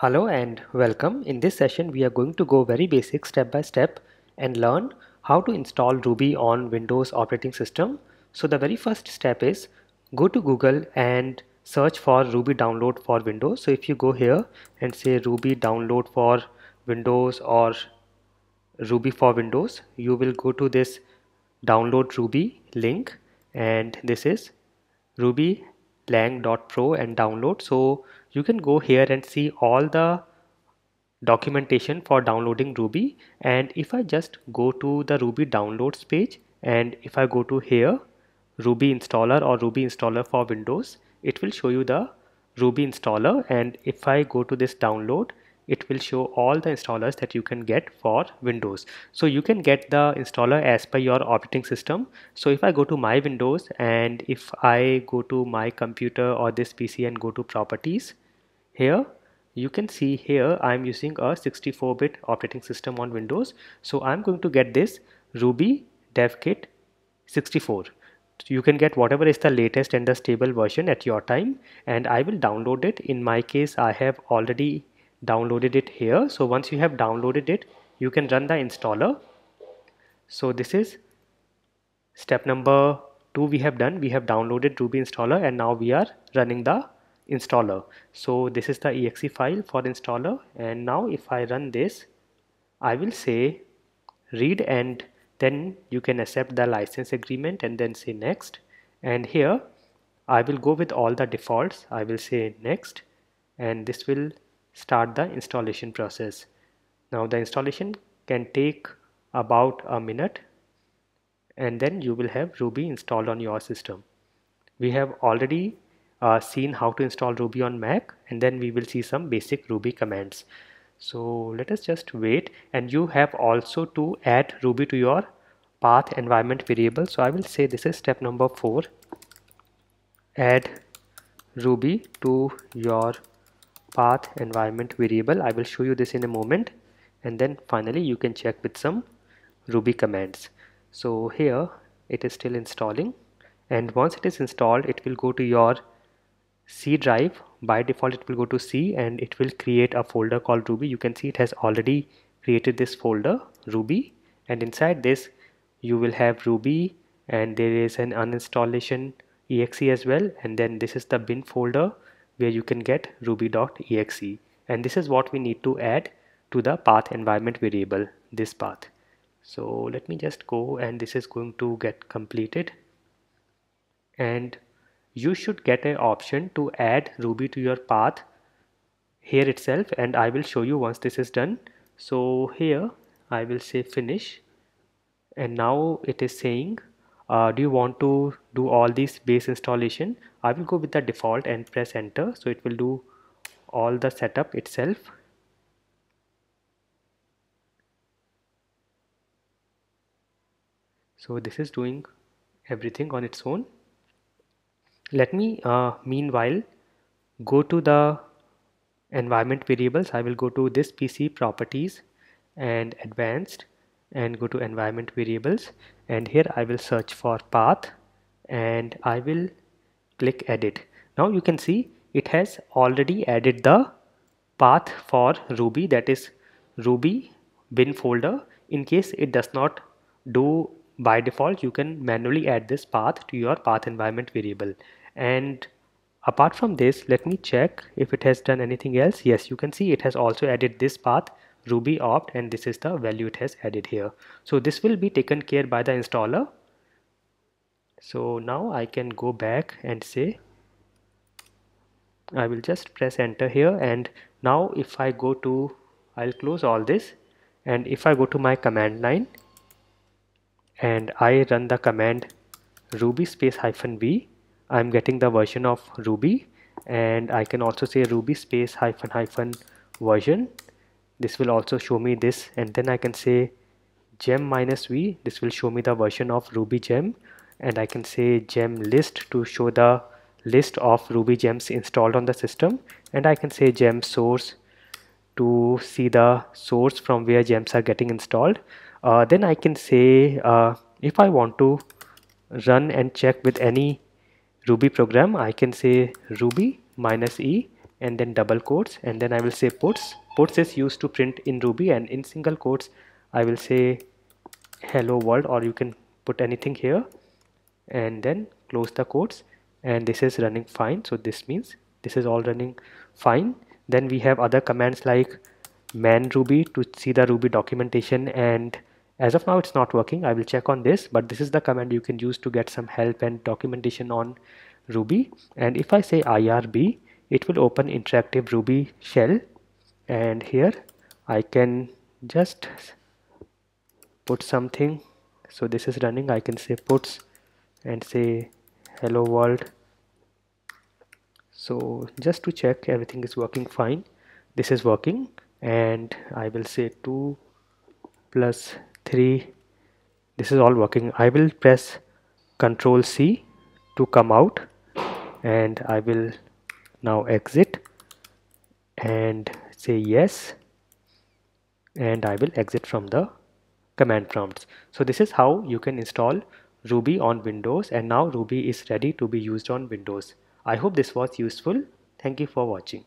Hello and welcome. In this session we are going to go very basic step by step and learn how to install Ruby on Windows operating system. So the very first step is go to Google and search for Ruby download for Windows. So if you go here and say Ruby download for Windows or Ruby for Windows, you will go to this download Ruby link and this is Ruby lang.pro and download. So you can go here and see all the documentation for downloading Ruby. And if I just go to the Ruby downloads page and if I go to here Ruby installer or Ruby installer for Windows it will show you the Ruby installer. And if I go to this download it will show all the installers that you can get for Windows. So you can get the installer as per your operating system. So if I go to my Windows and if I go to my computer or this PC and go to properties here you can see here I'm using a 64-bit operating system on Windows. So I'm going to get this Ruby DevKit 64 you can get whatever is the latest and the stable version at your time and I will download it in my case I have already downloaded it here. So once you have downloaded it you can run the installer. So this is step number two we have done. We have downloaded ruby installer and now we are running the installer. So this is the exe file for installer. And now if I run this I will say read and then you can accept the license agreement and then say next. And here I will go with all the defaults. I will say next. And this will start the installation process. Now the installation can take about a minute and then you will have Ruby installed on your system. We have already uh, seen how to install Ruby on Mac and then we will see some basic Ruby commands. So let us just wait and you have also to add Ruby to your path environment variable. So I will say this is step number four. Add Ruby to your path environment variable. I will show you this in a moment. And then finally you can check with some Ruby commands. So here it is still installing. And once it is installed it will go to your C drive. By default it will go to C and it will create a folder called Ruby. You can see it has already created this folder Ruby. And inside this you will have Ruby and there is an uninstallation exe as well. And then this is the bin folder where you can get ruby.exe and this is what we need to add to the path environment variable this path. So let me just go and this is going to get completed. And you should get an option to add ruby to your path here itself. And I will show you once this is done. So here I will say finish. And now it is saying uh, do you want to do all these base installation? I will go with the default and press enter. So it will do all the setup itself. So this is doing everything on its own. Let me uh, meanwhile go to the environment variables. I will go to this PC properties and advanced and go to environment variables. And here I will search for path and I will click edit. Now you can see it has already added the path for Ruby that is Ruby bin folder. In case it does not do by default you can manually add this path to your path environment variable. And apart from this let me check if it has done anything else. Yes you can see it has also added this path ruby opt and this is the value it has added here. So this will be taken care by the installer. So now I can go back and say I will just press enter here and now if I go to I'll close all this and if I go to my command line and I run the command ruby space hyphen v I'm getting the version of ruby and I can also say ruby space hyphen hyphen version this will also show me this. And then I can say gem minus v. This will show me the version of ruby gem. And I can say gem list to show the list of ruby gems installed on the system. And I can say gem source to see the source from where gems are getting installed. Uh, then I can say uh, if I want to run and check with any ruby program I can say ruby minus e and then double quotes and then I will say puts. Puts is used to print in Ruby and in single quotes I will say hello world or you can put anything here and then close the quotes. And this is running fine. So this means this is all running fine. Then we have other commands like man ruby to see the ruby documentation. And as of now it's not working. I will check on this. But this is the command you can use to get some help and documentation on Ruby. And if I say IRB it will open interactive Ruby shell. And here I can just put something. So this is running. I can say puts and say hello world. So just to check everything is working fine. This is working. And I will say 2 plus 3 this is all working. I will press control C to come out. And I will now exit and say yes. And I will exit from the command prompts. So this is how you can install Ruby on Windows. And now Ruby is ready to be used on Windows. I hope this was useful. Thank you for watching